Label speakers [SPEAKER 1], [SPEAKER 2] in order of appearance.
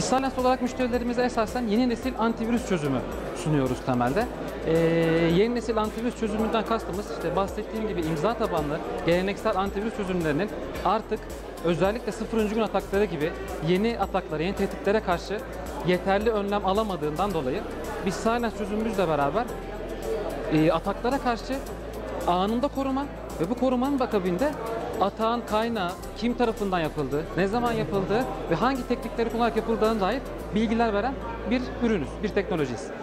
[SPEAKER 1] Silence olarak müşterilerimize esasen yeni nesil antivirüs çözümü sunuyoruz temelde. Ee, yeni nesil antivirüs çözümünden kastımız işte bahsettiğim gibi imza tabanlı geleneksel antivirüs çözümlerinin artık özellikle 0. gün atakları gibi yeni ataklara, yeni tehditlere karşı yeterli önlem alamadığından dolayı biz Silence çözümümüzle beraber e, ataklara karşı anında koruma ve bu korumanın akabinde atağın kaynağı kim tarafından yapıldığı, ne zaman yapıldığı ve hangi teknikleri kullanarak yapıldığına dair bilgiler veren bir ürünüz, bir teknolojiyiz.